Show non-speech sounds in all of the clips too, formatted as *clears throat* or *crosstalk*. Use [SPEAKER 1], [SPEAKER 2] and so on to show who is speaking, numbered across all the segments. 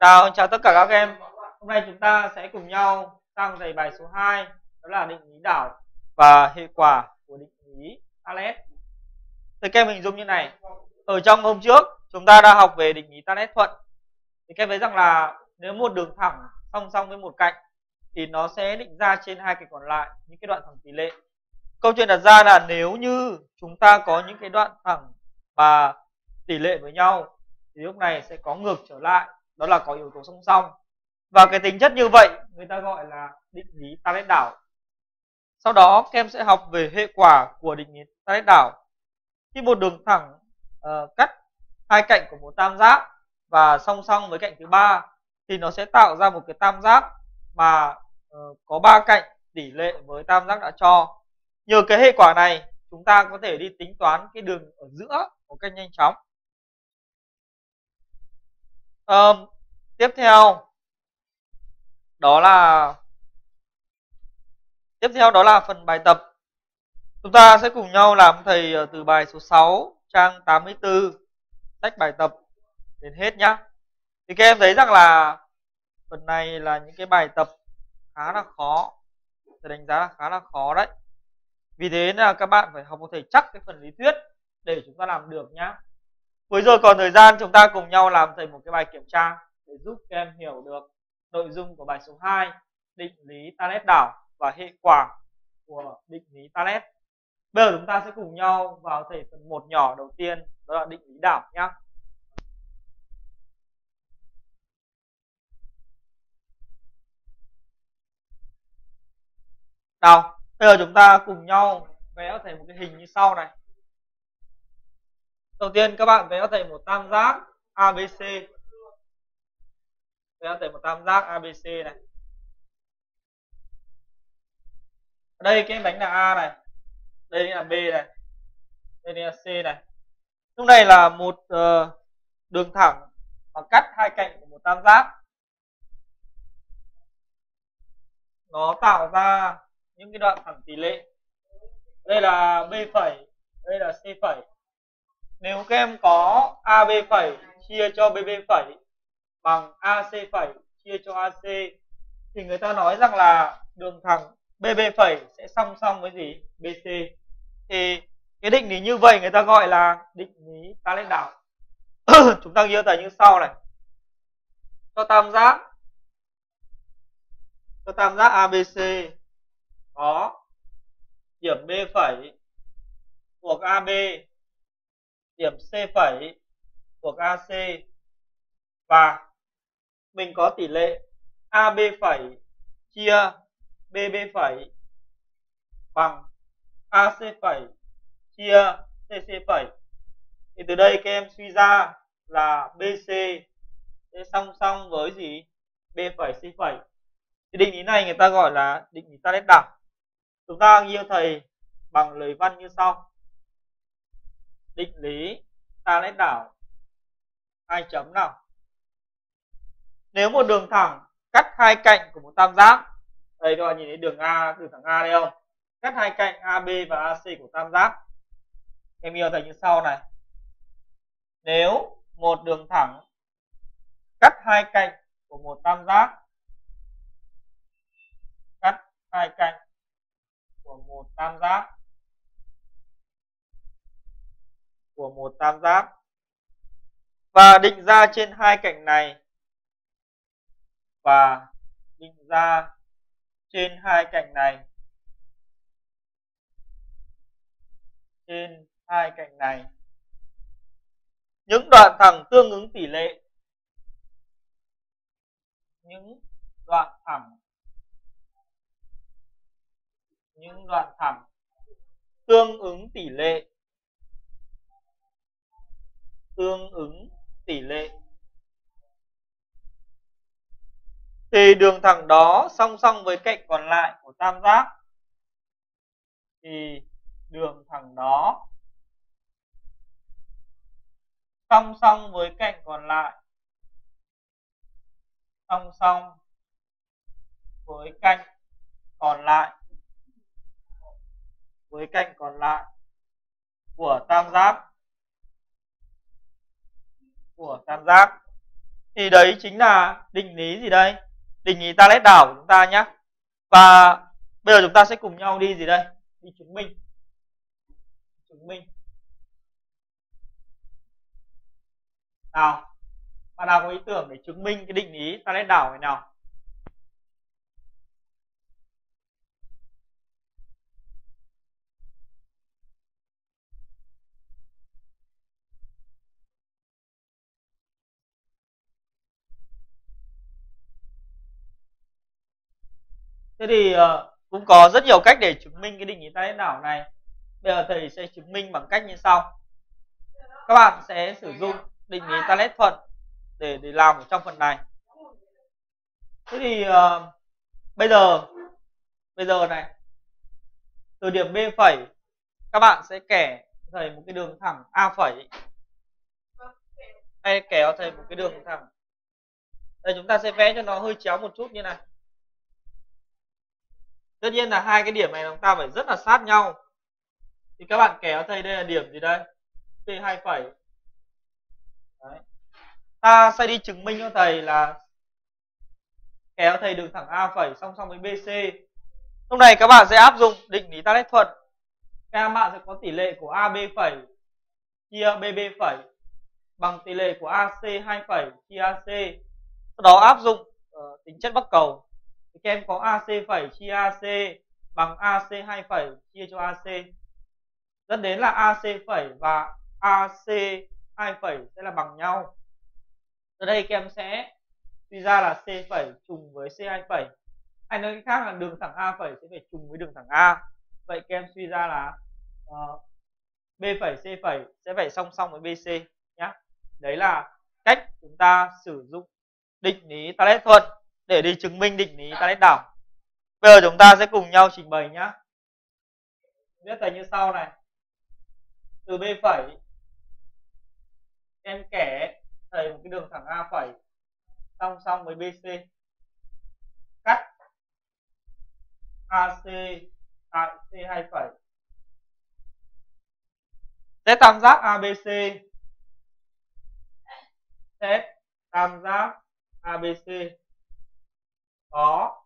[SPEAKER 1] Chào, chào tất cả các em. Hôm nay chúng ta sẽ cùng nhau sang thầy bài số 2 đó là định lý đảo và hệ quả của định lý Thales. Thì các em hình dung như này. Ở trong hôm trước chúng ta đã học về định lý Thales thuận. Thì các em thấy rằng là nếu một đường thẳng song song với một cạnh thì nó sẽ định ra trên hai cạnh còn lại những cái đoạn thẳng tỷ lệ. Câu chuyện đặt ra là nếu như chúng ta có những cái đoạn thẳng và tỷ lệ với nhau thì lúc này sẽ có ngược trở lại đó là có yếu tố song song. Và cái tính chất như vậy người ta gọi là định lý Talet đảo. Sau đó các em sẽ học về hệ quả của định lý Talet đảo. Khi một đường thẳng ờ, uh, cắt hai cạnh của một tam giác và song song với cạnh thứ ba thì nó sẽ tạo ra một cái tam giác mà uh, có ba cạnh tỷ lệ với tam giác đã cho. Nhờ cái hệ quả này chúng ta có thể đi tính toán cái đường ở giữa một cách nhanh chóng. Um, tiếp theo, đó là, tiếp theo đó là phần bài tập. Chúng ta sẽ cùng nhau làm thầy ờ, từ bài số 6 trang 84 sách bài tập đến hết nhá. Thì các em thấy rằng là phần này là những cái bài tập khá là khó thầy đánh giá là khá là khó đấy. Vì thế là các bạn phải học một thầy chắc cái phần lý thuyết để chúng ta làm được nhá. Cuối giờ còn thời gian, chúng ta cùng nhau làm thầy một cái bài kiểm tra để giúp các em hiểu được nội dung của bài số 2 định lý Talet đảo và hệ quả của định lý Talet. Bây giờ chúng ta sẽ cùng nhau vào thầy phần một nhỏ đầu tiên đó là định lý đảo nhé. Nào, bây giờ chúng ta cùng nhau vẽ thầy một cái hình như sau này đầu tiên các bạn vẽ thầy một tam giác ABC vẽ thầy một tam giác ABC này. Ở đây cái em đánh là A này đây là B này đây là C này. Lúc này là một uh, đường thẳng và cắt hai cạnh của một tam giác. Nó tạo ra những cái đoạn thẳng tỷ lệ. Đây là B phẩy đây là C phẩy. Nếu các em có AB phẩy chia cho BB phẩy bằng AC phẩy chia cho AC thì người ta nói rằng là đường thẳng BB phẩy sẽ song song với gì? BC. Thì cái định lý như vậy người ta gọi là định lý ta lên đảo. *coughs* Chúng ta ghi tờ như sau này. Cho tam giác cho tam giác ABC có điểm B phẩy thuộc AB điểm C phẩy thuộc AC và mình có tỷ lệ AB phẩy chia BB phẩy bằng AC phẩy chia CC phẩy. Thì từ đây các em suy ra là BC sẽ song song với gì? B phẩy, C phẩy. Thì định lý này người ta gọi là định lý Talet đảo chúng ta ghi thầy bằng lời văn như sau. Định lý ta đảo hai chấm nào? Nếu một đường thẳng cắt hai cạnh của một tam giác, đây các bạn nhìn thấy đường A đường thẳng A đây không? Cắt hai cạnh AB và AC của tam giác. Em hiểu thành như sau này. Nếu một đường thẳng cắt hai cạnh của một tam giác, cắt hai cạnh của một tam giác, của một tam giác, và định ra trên hai cạnh này và định ra trên hai cạnh này. Trên hai cạnh này. Những đoạn thẳng tương ứng tỷ lệ. Những đoạn thẳng. Những đoạn thẳng tương ứng tỷ lệ. Tương ứng tỷ lệ. Thì đường thẳng đó, song song với cạnh còn lại của tam giác. Thì đường thẳng đó, song song với cạnh còn lại. Song song với cạnh còn lại, với cạnh còn lại của tam giác. Của tam giác. Thì đấy chính là định lý gì đây? Định lý ta lét đảo của chúng ta nhé. Và bây giờ chúng ta sẽ cùng nhau đi gì đây? Đi chứng minh. Chứng minh. Nào, bạn nào có ý tưởng để chứng minh cái định lý ta lét đảo này nào? Thế thì uh, cũng có rất nhiều cách để chứng minh cái định lý tangent đảo này. Bây giờ thầy sẽ chứng minh bằng cách như sau. Các bạn sẽ sử dụng định lý Talet thuận để để làm ở trong phần này. Thế thì uh, bây giờ bây giờ này từ điểm B phẩy các bạn sẽ kẻ thầy một cái đường thẳng A phẩy. Hay kéo thầy một cái đường thẳng. Đây chúng ta sẽ vẽ cho nó hơi chéo một chút như này tất nhiên là hai cái điểm này chúng ta phải rất là sát nhau. Thì các bạn kéo thầy đây là điểm gì đây? T hai phẩy. Đấy. ta sẽ đi chứng minh cho thầy là kéo thầy đường thẳng a phẩy song song với bc lúc này các bạn sẽ áp dụng định lý ta thuận. Các bạn sẽ có tỷ lệ của ab phẩy chia bb phẩy bằng tỷ lệ của ac 2 phẩy chia ac sau đó áp dụng uh, tính chất bắc cầu thì các em có AC phẩy chia AC bằng AC 2 phẩy chia cho AC dẫn đến là AC phẩy và AC 2 phẩy sẽ là bằng nhau. Ở đây các em sẽ suy ra là C phẩy trùng với C 2 phẩy. Hay nói cách khác là đường thẳng A phẩy sẽ phải trùng với đường thẳng A. Vậy các em suy ra là uh, B phẩy C phẩy sẽ phải song song với BC nhé đấy là cách chúng ta sử dụng định lý Talet thuận để đi chứng minh định lý, ta lãnh đảo bây giờ chúng ta sẽ cùng nhau trình bày nhá. Viết thành như sau này. Từ b phẩy, em kẻ thầy một cái đường thẳng a phẩy, song song với bc cắt ac tại c 2 phẩy. Sẽ tam giác abc thế tam giác abc có.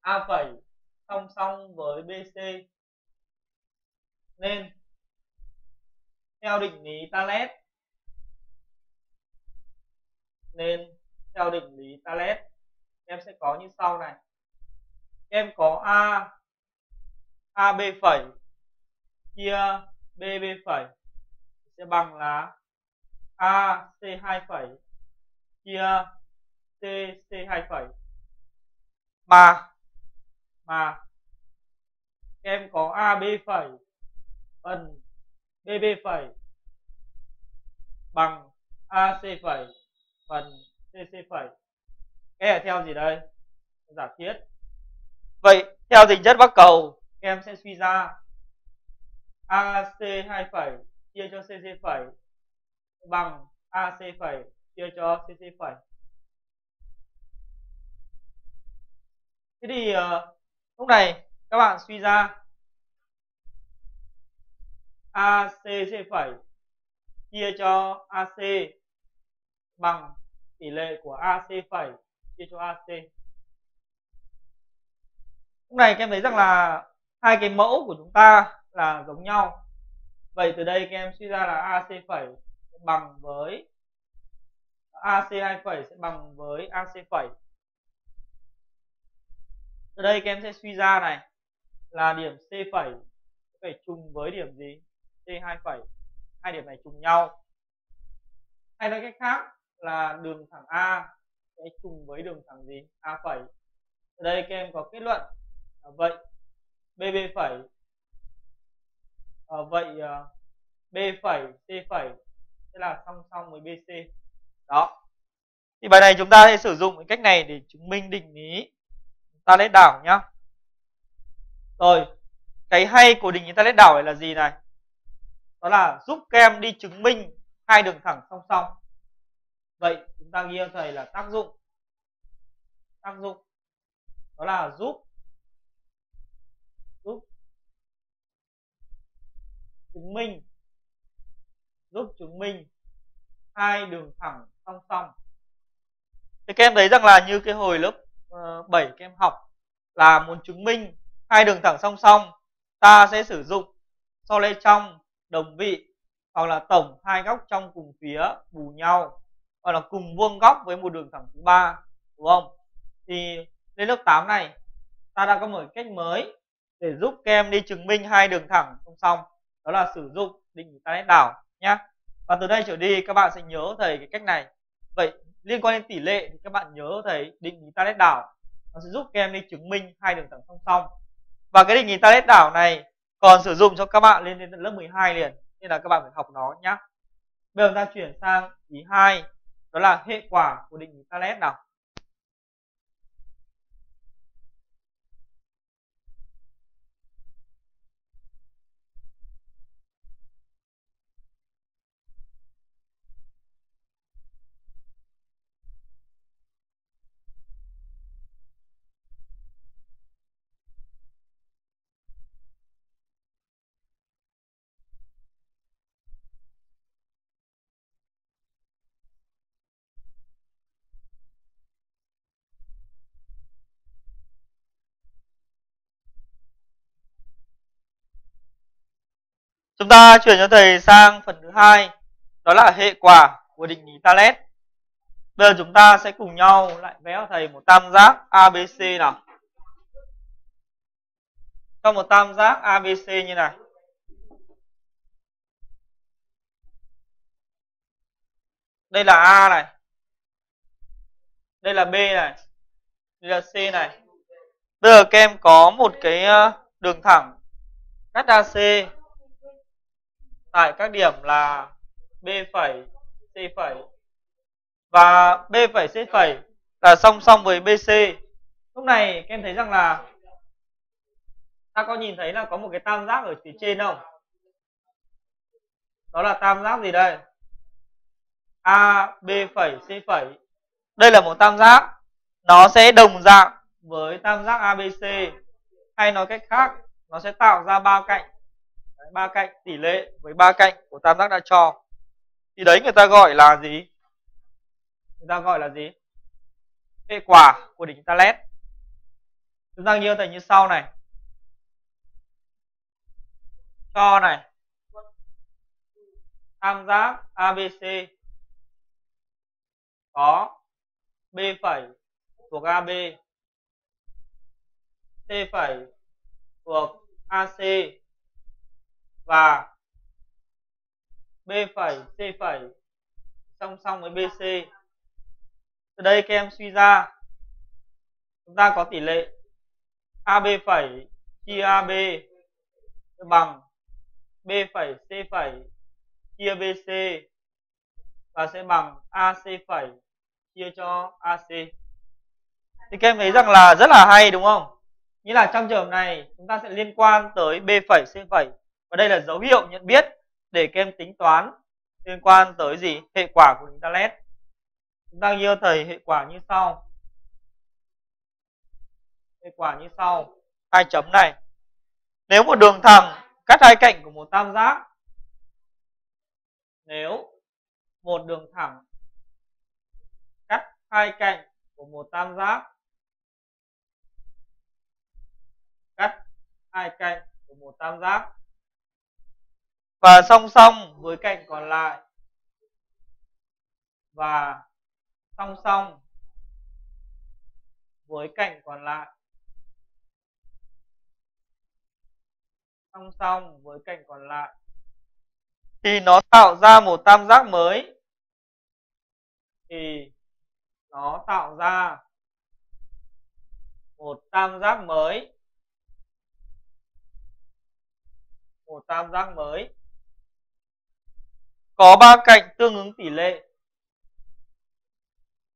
[SPEAKER 1] A phẩy song song với BC nên, theo định lý Talet nên theo định lý Talet em sẽ có như sau này. Em có A AB phẩy chia BB phẩy sẽ bằng là A C2 phẩy chia C C2 phẩy mà mà em có AB phẩy. Phần BB phẩy. Bằng AC phẩy. Phần CC phẩy. Cái là theo gì đây? Giả thiết. Vậy theo tính chất bắc cầu, em sẽ suy ra AC 2 phẩy chia cho CC phẩy. Bằng AC phẩy chia cho CC phẩy. Thế thì uh, lúc này các bạn suy ra ACC phẩy chia cho AC bằng tỷ lệ của AC phẩy chia cho AC. Lúc này các em thấy rằng là hai cái mẫu của chúng ta là giống nhau. Vậy từ đây các em suy ra là AC phẩy bằng với AC2 phẩy sẽ bằng với AC phẩy từ đây các em sẽ suy ra này. Là điểm C phẩy phải trùng với điểm gì? C2 phẩy. Hai điểm này trùng nhau. Hay nói cách khác là đường thẳng A sẽ trùng với đường thẳng gì? A phẩy. Ở đây các em có kết luận. À, vậy BB phẩy. À, vậy à, B phẩy C phẩy sẽ là song song với BC đó. Thì bài này chúng ta sẽ sử dụng cách này để chứng minh định lý ta lấy đảo nhá. Rồi, cái hay của định nghĩa ta lấy đảo này là gì này? Đó là giúp các em đi chứng minh hai đường thẳng song song. Vậy chúng ta ghi cho thầy là tác dụng. Tác dụng. Đó là giúp. Giúp. Chứng minh. Giúp chứng minh hai đường thẳng song song. Thì các em thấy rằng là như cái hồi lớp Ờ, 7 các em học là muốn chứng minh hai đường thẳng song song, ta sẽ sử dụng so lê trong, đồng vị hoặc là tổng hai góc trong cùng phía bù nhau, hoặc là cùng vuông góc với một đường thẳng thứ ba, đúng không? Thì lên lớp 8 này, ta đã có một cách mới để giúp các em đi chứng minh hai đường thẳng song song, đó là sử dụng định vị ta đảo nhé và từ đây trở đi, các bạn sẽ nhớ thầy cái cách này. Vậy liên quan đến tỷ lệ thì các bạn nhớ thầy, định lý ta đảo, nó sẽ giúp các em đi chứng minh hai đường thẳng song song. Và cái định lý ta đảo này còn sử dụng cho các bạn lên đến lớp 12 liền, nên là các bạn phải học nó nhé bây giờ ta chuyển sang ý hai, đó là hệ quả của định lý Talet nào Chúng ta chuyển cho thầy sang phần thứ hai, đó là hệ quả của định lý Talet. Bây giờ chúng ta sẽ cùng nhau lại vẽ cho thầy một tam giác ABC nào. Cho một tam giác ABC như này. Đây là A này. Đây là B này. Đây là C này. Bây giờ các em có một cái ờ, đường thẳng cắt AC tại các điểm là B phẩy, C phẩy và B phẩy C phẩy là song song với BC. Lúc này các em thấy rằng là ta có nhìn thấy là có một cái tam giác ở phía trên không? Đó là tam giác gì đây? A, B phẩy, C phẩy. Đây là một tam giác. Nó sẽ đồng dạng với tam giác ABC. Hay nói cách khác, nó sẽ tạo ra ba cạnh ba cạnh, tỷ lệ với ba cạnh của tam giác đã cho thì đấy người ta gọi là gì? Người ta gọi là gì? Hệ quả của đỉnh Talet. Chúng ta nhớ thành như sau này. Cho này. Tam giác ABC có B phẩy thuộc AB C phẩy thuộc AC và B phẩy, C phẩy. Song song với BC từ đây các em suy ra, chúng ta có tỷ lệ AB phẩy chia AB bằng B phẩy, C phẩy chia BC và sẽ bằng AC phẩy chia cho AC thì các em thấy rằng là rất là hay, đúng không? Nghĩa là trong trường hợp này, chúng ta sẽ liên quan tới B phẩy, C phẩy và đây là dấu hiệu nhận biết để các em tính toán liên quan tới gì? Hệ quả của chúng ta led chúng ta ghi thầy hệ quả như sau. Hệ quả như sau. Hai chấm này. Nếu một đường thẳng cắt hai cạnh của một tam giác, nếu một đường thẳng cắt hai cạnh của một tam giác cắt hai cạnh của một tam giác và song song với cạnh còn lại. Và song song với cạnh còn lại. Song song với cạnh còn lại. Thì nó tạo ra một tam giác mới. Thì nó tạo ra một tam giác mới. Một tam giác mới có ba cạnh tương ứng tỷ lệ.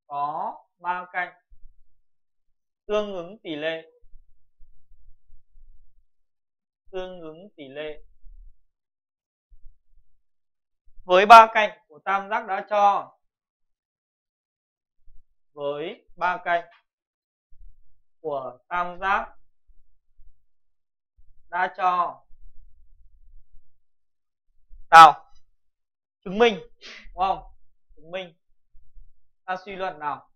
[SPEAKER 1] Có ba cạnh tương ứng tỷ lệ. Tương ứng tỷ lệ. Với ba cạnh của tam giác đã cho. Với ba cạnh của tam giác đã cho. Nào chứng minh đúng không? Chứng minh. Ta suy luận nào?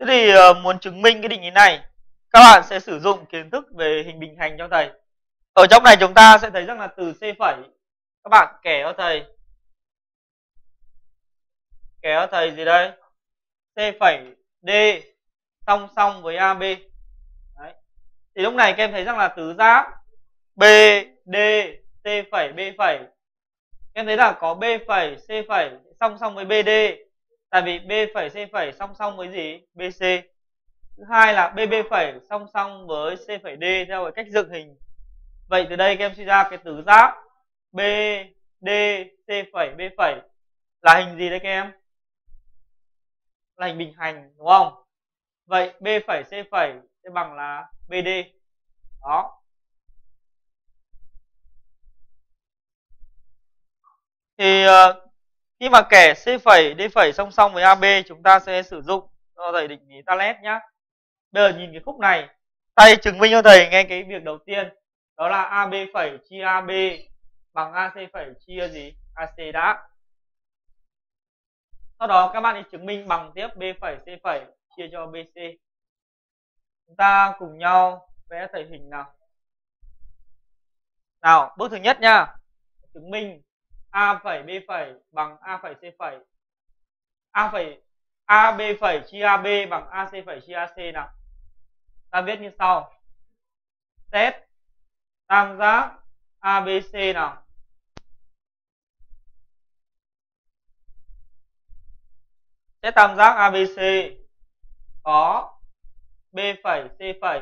[SPEAKER 1] Thế thì uh, muốn chứng minh cái định lý này các bạn sẽ sử dụng kiến thức về hình bình hành cho thầy. Ở trong này chúng ta sẽ thấy rằng là từ c phẩy các bạn kẻ cho thầy. Kẻ cho thầy gì đây? C phẩy d song song với ab Đấy. thì lúc này các em thấy rằng là tứ giác b d c phẩy b phẩy. Em thấy là có b phẩy c phẩy song song với bd tại vì b phẩy c phẩy song song với gì? Bc thứ hai là bb phẩy song song với c phẩy d theo cái cách dựng hình. Vậy từ đây các em suy ra cái tứ giác b d c phẩy b phẩy là hình gì đấy các em? Là hình bình hành đúng không? Vậy b phẩy c phẩy sẽ bằng là bd đó. Thì uh, khi mà kẻ c phẩy d phẩy song song với ab chúng ta sẽ sử dụng cho thầy định lý talet nhá. Bây giờ nhìn cái khúc này, thầy chứng minh cho thầy nghe cái việc đầu tiên. Đó là ab phẩy chia ab bằng ac phẩy chia gì? Ac đã sau đó các bạn đi chứng minh bằng tiếp b phẩy c phẩy chia cho bc chúng ta cùng nhau vẽ thầy hình nào. Nào, bước thứ nhất nha chứng minh a phẩy b phẩy bằng a phẩy c phẩy. A phẩy a b phẩy chia a b bằng a c phẩy chia a c nào. Ta viết như sau. Xét tam giác abc nào. Xét tam giác abc có b phẩy c phẩy.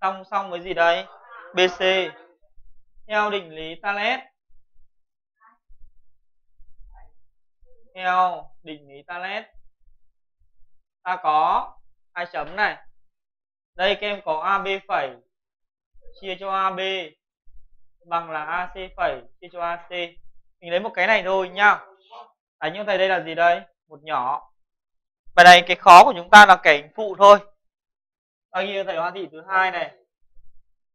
[SPEAKER 1] Song song với gì đây? Bc theo định lý Thales theo định lý Thales. Ta có hai chấm này. Đây các em có AB phẩy chia cho AB bằng là AC phẩy chia cho AC. Mình lấy một cái này thôi nhá. À, Đánh cho thầy, đây là gì đây? Một nhỏ. Bài này cái khó của chúng ta là kẻ phụ thôi. Ta ghi thầy? Hoa thị thứ hai này.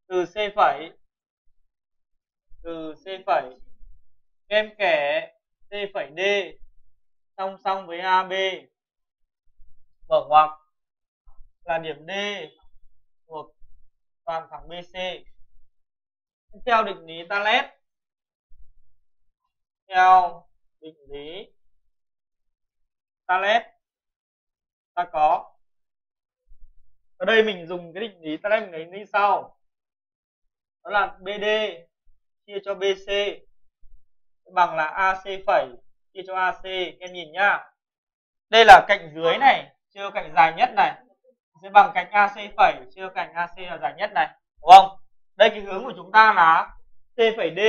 [SPEAKER 1] Từ C phẩy, từ C phẩy. Em kẻ C phẩy D song song với AB mở ngoặc là điểm D thuộc toàn thẳng BC theo định lý Talet. Theo định lý Talet. Ta có. Ở đây mình dùng cái định lý Talet mình lấy như sau. Đó là BD chia cho BC bằng là AC phẩy chia cho AC em nhìn nhá. Đây là cạnh dưới này, chưa cạnh dài nhất này. Sẽ bằng cạnh AC phẩy, chưa cạnh AC là dài nhất này, đúng không? Đây cái hướng của chúng ta là C phẩy D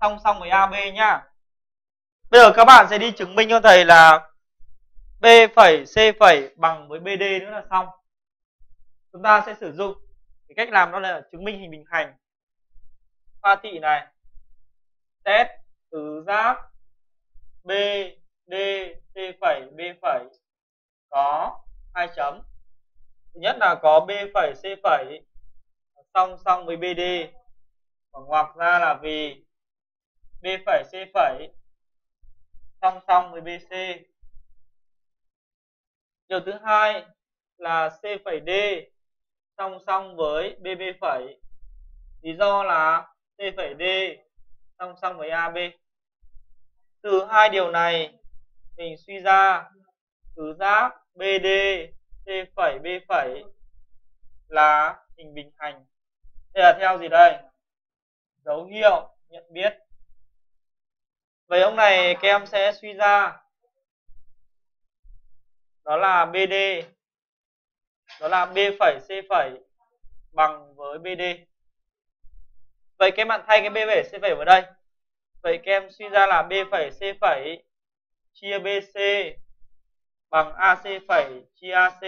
[SPEAKER 1] song song với AB nhá. Bây giờ các bạn sẽ đi chứng minh cho thầy là B phẩy C phẩy bằng với BD nữa là xong. Chúng ta sẽ sử dụng cái cách làm đó là chứng minh hình bình hành. Pha thị này, test tứ giác B, D C phẩy, B phẩy. Có, hai chấm. Thứ nhất là có b phẩy, c phẩy. Song song với bd và ngoặc ra là vì b phẩy, c phẩy. Song song với bc điều thứ hai là c phẩy d. Song song với bb phẩy. Lý do là c phẩy d. Song song với ab từ hai điều này, mình suy ra tứ giác bd C phẩy, B phẩy là hình bình hành. Đây là theo gì đây? Dấu hiệu nhận biết. Vậy ông này, các em sẽ suy ra đó là BD đó là B phẩy, C phẩy bằng với BD. Vậy các bạn thay cái B phẩy, C phẩy vào đây. Vậy các em suy ra là B phẩy C phẩy chia BC bằng AC phẩy chia AC.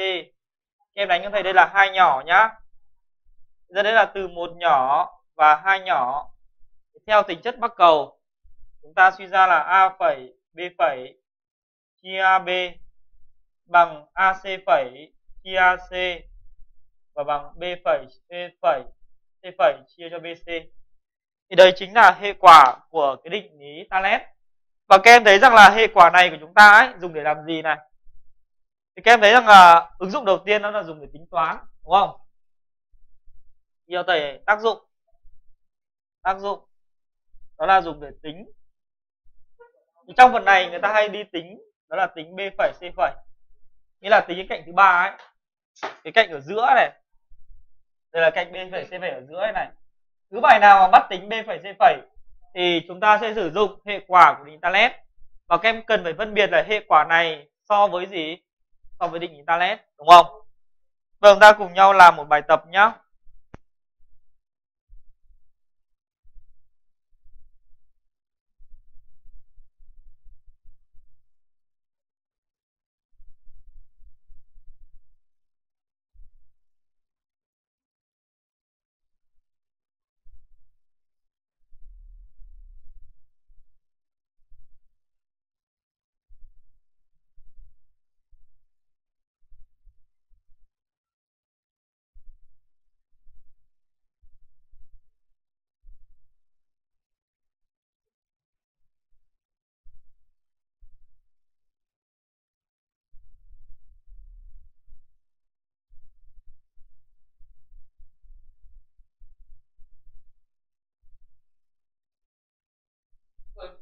[SPEAKER 1] Các em đánh cho thầy đây là hai nhỏ nhá. Giờ đây là từ một nhỏ và hai nhỏ. Theo tính chất bắc cầu, chúng ta suy ra là A phẩy B phẩy chia AB bằng AC phẩy chia AC và bằng B phẩy C phẩy C phẩy chia cho BC. Thì đấy chính là hệ quả của cái định lý Talet. Và các em thấy rằng là hệ quả này của chúng ta ấy, dùng để làm gì này? thì các em thấy rằng là ứng dụng đầu tiên đó là dùng để tính toán, đúng không? Nhiều thầy tác dụng. Tác dụng. Đó là dùng để tính. Thì trong phần này người ta hay đi tính, đó là tính b phẩy c phẩy. Nghĩa là tính cái cạnh thứ ba ấy. Cái cạnh ở giữa này. Đây là cạnh b phẩy c phẩy ở giữa này cứ bài nào mà bắt tính b phẩy c phẩy thì chúng ta sẽ sử dụng hệ quả của định Talet và các em cần phải phân biệt là hệ quả này so với gì? So với định Talet đúng không? Vâng ta cùng nhau làm một bài tập nhé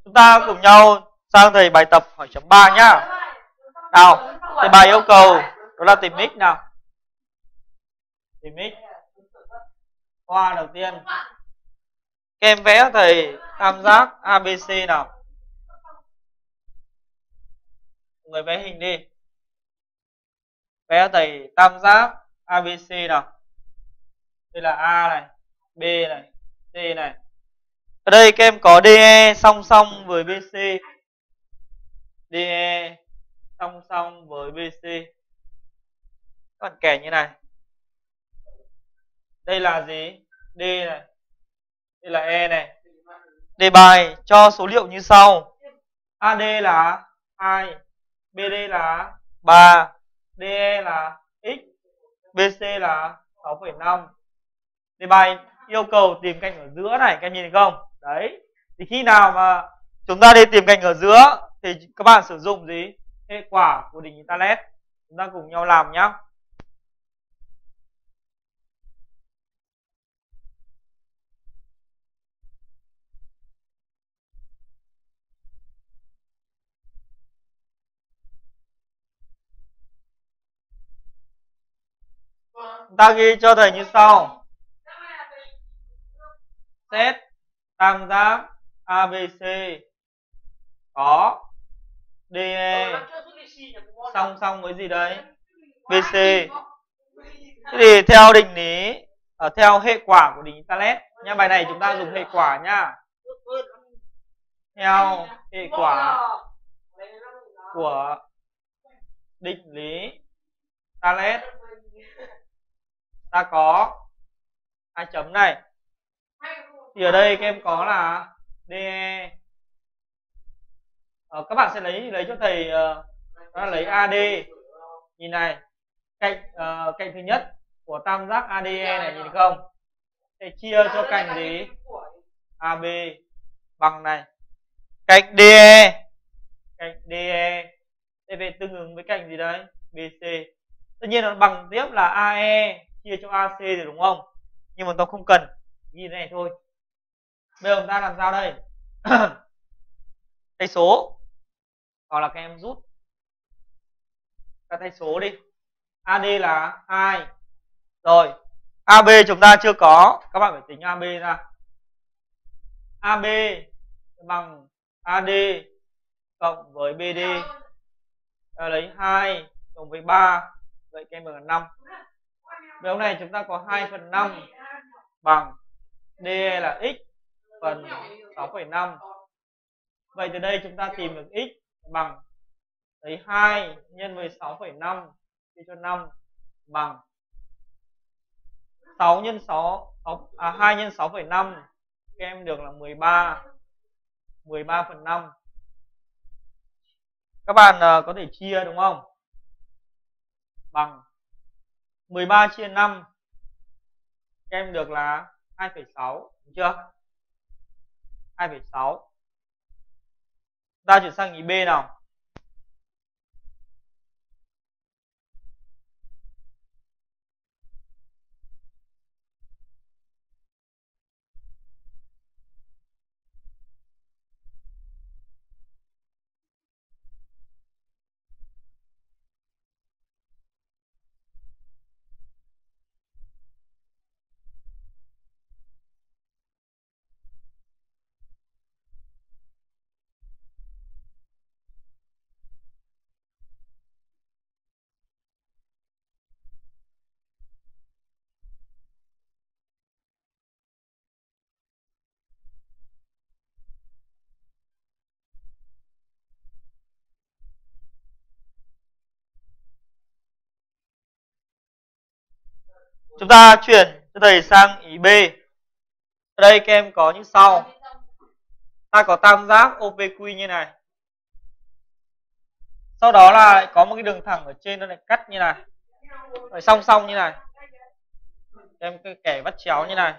[SPEAKER 1] chúng ta cùng nhau sang thầy bài tập hỏi chấm 3 nhá. Nào, thầy bài yêu cầu, đó là tìm x nào. Tìm x hoa đầu tiên. Các em vẽ thầy tam giác abc nào. Người vẽ hình đi. Vẽ thầy tam giác abc nào. Đây là a này, b này, c này ở đây các em có DE song song với BC. DE song song với BC. Các bạn kẻ như này. Đây là gì? D này. Đây là E này. Đề bài cho số liệu như sau. AD là 2, BD là 3, DE là x, BC là 6,5. Đề bài yêu cầu tìm cạnh ở giữa này, các em nhìn thấy không? Đấy. Thì khi nào mà chúng ta đi tìm cạnh ở giữa thì các bạn sử dụng gì? Hệ quả của đỉnh Talet chúng ta cùng nhau làm nhé chúng ta ghi cho thầy như sau. Set tam giác ABC có. DE song song với gì đấy? BC thế thì theo định lý ở ờ, theo hệ quả của định Talet nha bài này chúng ta dùng hệ quả nhá. Theo hệ quả của định lý Talet ta có hai chấm này thì ở đây các em có là DE ờ, các bạn sẽ lấy lấy cho thầy uh, đó là lấy AD nhìn này cạnh uh, cạnh thứ nhất của tam giác ADE này nhìn không? Sẽ chia cho cạnh gì? AB bằng này. Cạnh DE cạnh DE sẽ về tương ứng với cạnh gì đấy BC tất nhiên nó bằng tiếp là AE chia cho AC rồi đúng không? Nhưng mà tao không cần. Ghi này thôi bây giờ chúng ta làm sao đây? *clears throat* Tay số. Hoặc là các em rút. Các tay số đi. AD là hai. Rồi. AB chúng ta chưa có. Các bạn phải tính AB ra. AB bằng AD cộng với BD ta lấy 2 cộng với 3 vậy các em bằng 5 Vậy hôm nay chúng ta có 2 phần 5 bằng D là x phần 6,5 vậy từ đây chúng ta tìm được x bằng lấy 2 nhân với 6,5 chia cho 5 bằng 6 nhân 6, 6 à 2 nhân 6,5 các em được là 13 13 phần 5 các bạn uh, có thể chia đúng không? Bằng 13 chia 5 các em được là 2,6 đúng chưa? 2,6 ta chuyển sang ý B nào? Chúng ta chuyển cho thầy sang ý B. Ở đây các em có như sau. Ta có tam giác OPQ như này. Sau đó là có một cái đường thẳng ở trên, nó lại cắt như này. Rồi song song như này. Em cái kẻ vắt chéo như này.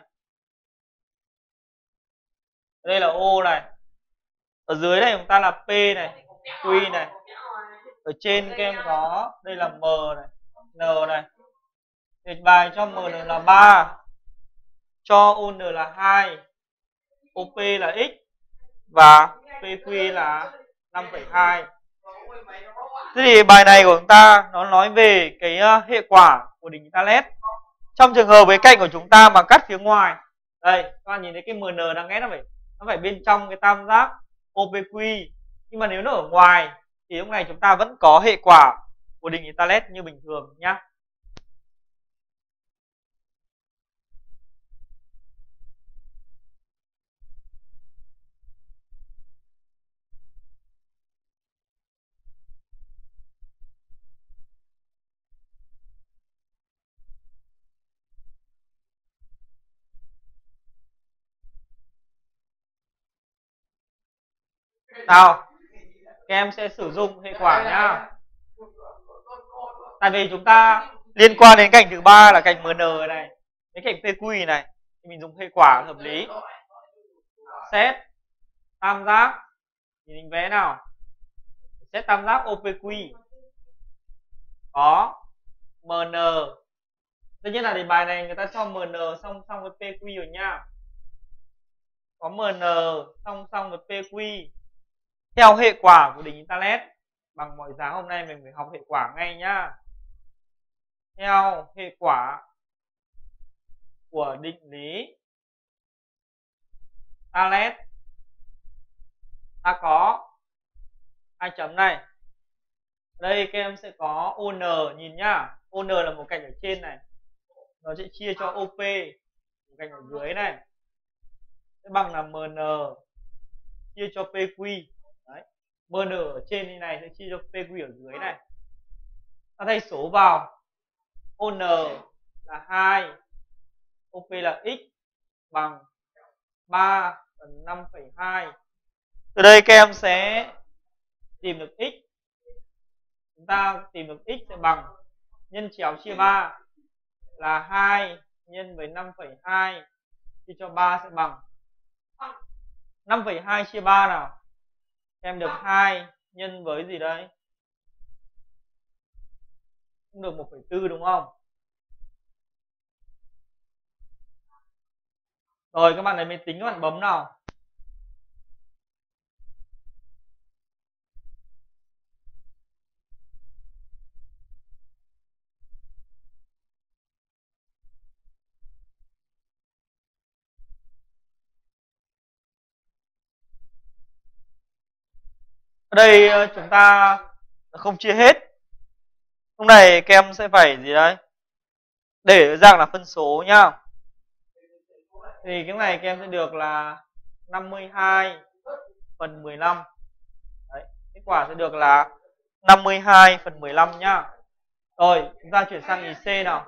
[SPEAKER 1] Đây là O này. Ở dưới này chúng ta là P này, Q này. Ở trên các em có, đây là M này, N này. Đề bài cho MN là 3 cho ON là 2 OP là X và PQ là 5,2 Thế thì bài này của chúng ta nó nói về cái ờ, hệ quả của đỉnh Thales. Trong trường hợp với cạnh của chúng ta mà cắt phía ngoài. Đây, các bạn nhìn thấy cái MN đang ghét nó phải nó phải bên trong cái tam giác OPQ. Nhưng mà nếu nó ở ngoài thì lúc này chúng ta vẫn có hệ quả của đỉnh Thales như bình thường nhá. Sao? các em sẽ sử dụng hệ quả nhá. Tại vì chúng ta liên quan đến cạnh thứ ba là cạnh mn này, cái cạnh pq này, thì mình dùng hệ quả hợp lý. Xét tam giác. Thì mình vẽ nào? Xét tam giác opq có mn tất nhiên là đề bài này người ta cho mn song song với pq rồi nha. Có mn song song với pq theo hệ quả của đỉnh Internet, bằng mọi giá hôm nay mình phải học hệ quả ngay nhá. Theo hệ quả của định lý talet ta có hai chấm này. Đây các em sẽ có ON nhìn nhá. ON là một cạnh ở trên này. Nó sẽ chia cho OP một cạnh ở dưới này. Sẽ bằng là MN chia cho PQ mn ở trên như này sẽ chia cho pq ở dưới này. Ta thay số vào. On là 2 op là x bằng 3 phần 5,2 từ đây các em sẽ tìm được x. Chúng ta tìm được x sẽ bằng nhân chéo chia 3 là 2 nhân với 5,2 chia cho 3 sẽ bằng 5,2 chia 3 nào em được 2 nhân với gì đây? Cũng được 1,4 đúng không? Rồi các bạn này máy tính các bạn bấm nào. Ở đây ờ, chúng ta không chia hết. Lúc này các em sẽ phải gì đấy để dạng là phân số nhá. Thì cái này các em sẽ được là 52 phần 15 đấy, kết quả sẽ được là 52 phần 15 nhá. Rồi chúng ta chuyển sang ý C nào.